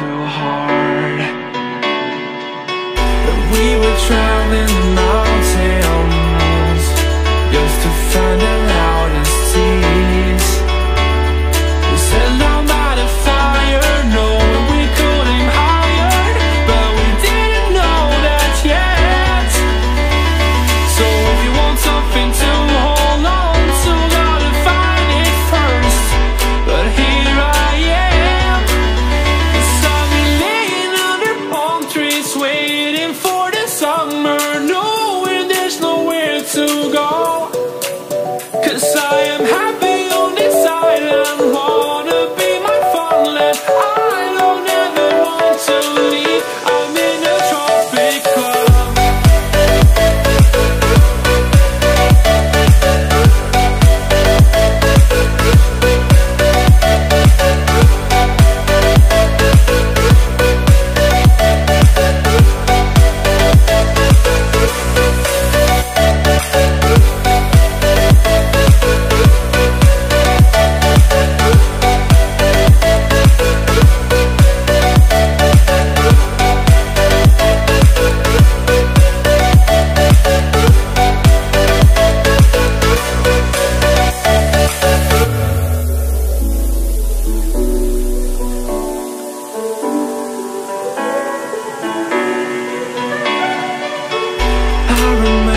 so hard. But we were drowning in night Just waiting for the summer, knowing there's nowhere to go. Cause I am happy on this island. I remember